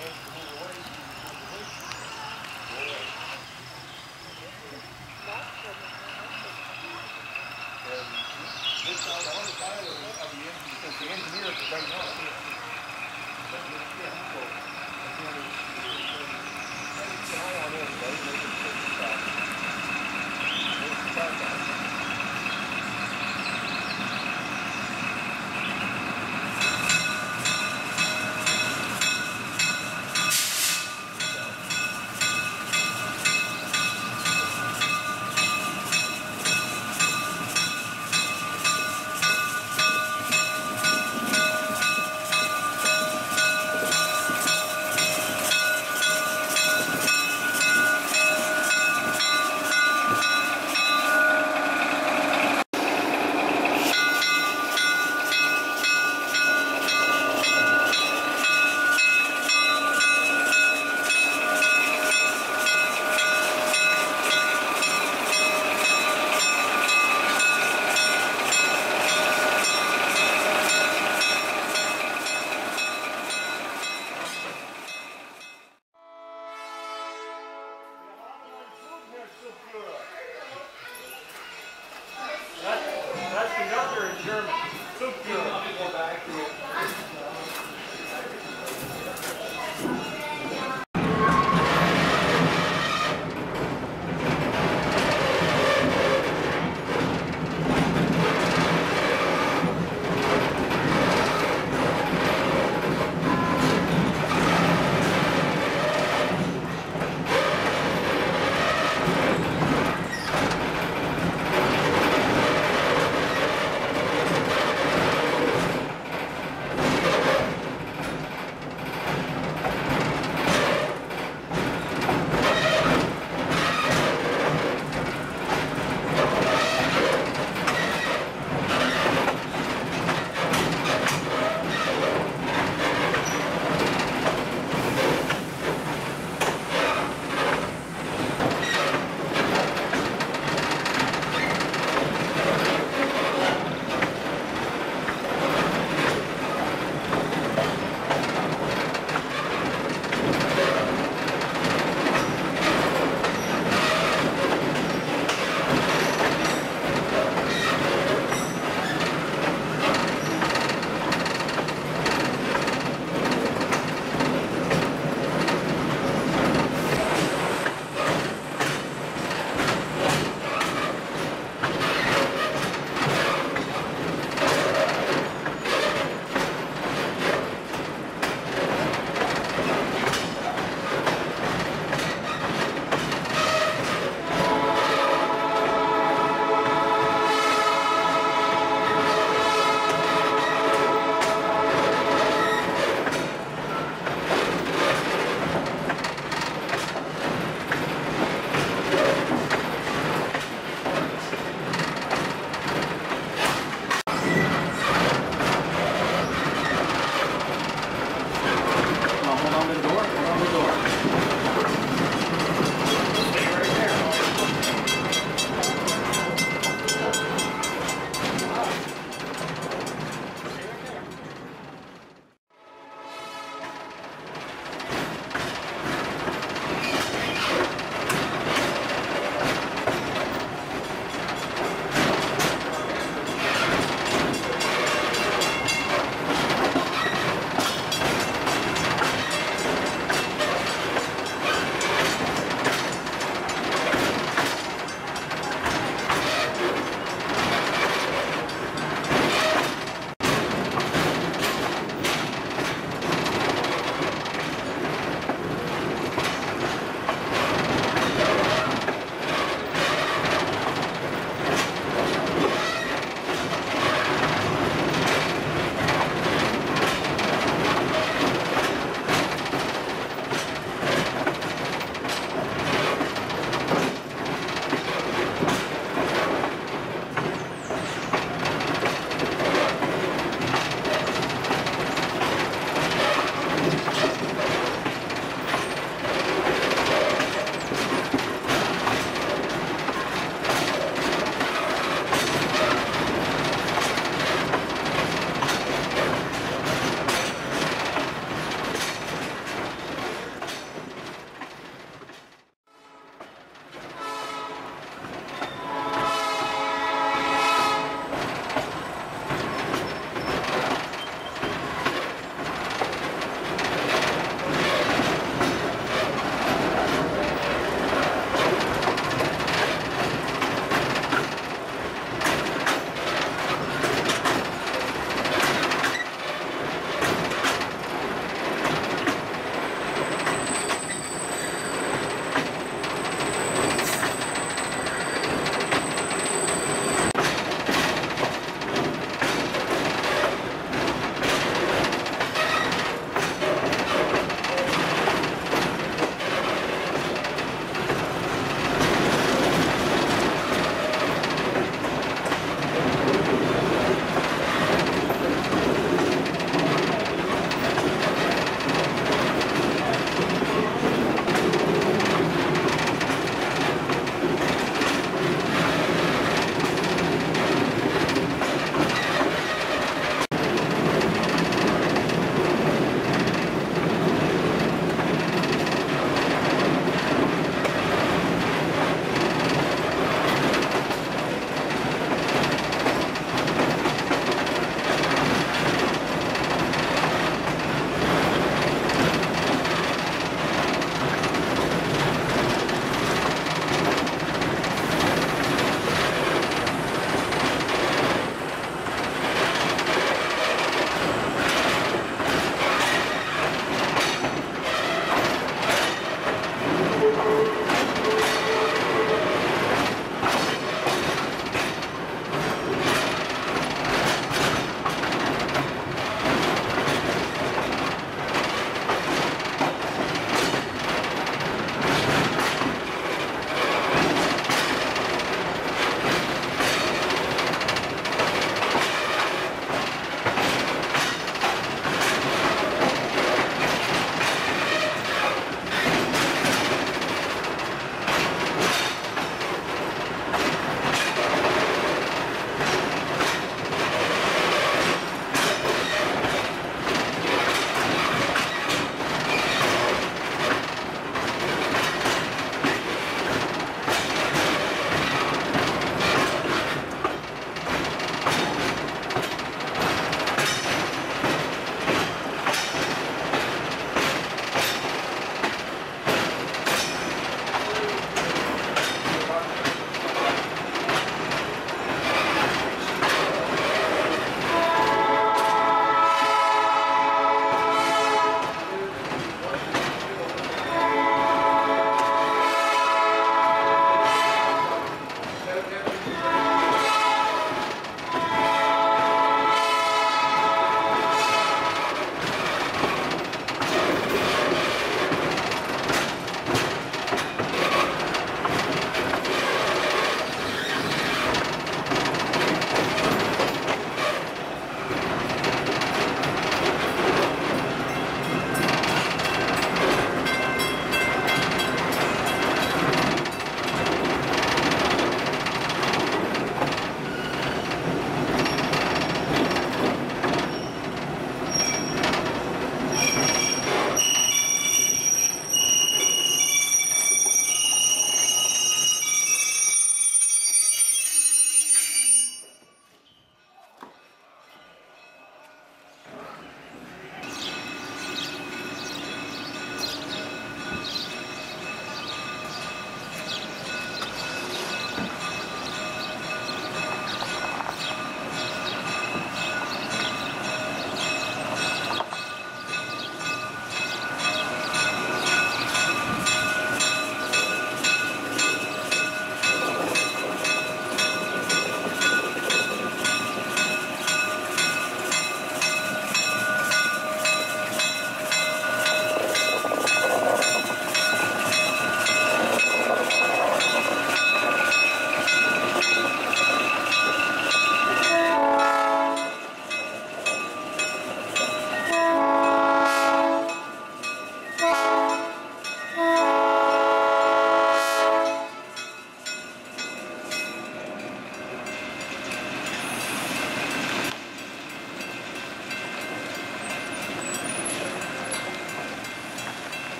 Yeah.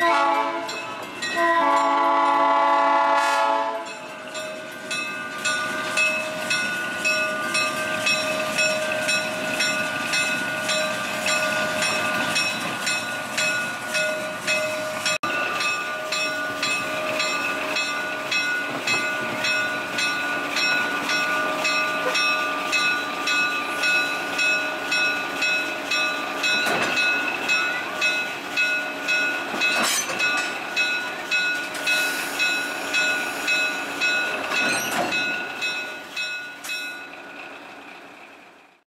Bye.